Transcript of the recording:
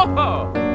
Whoa!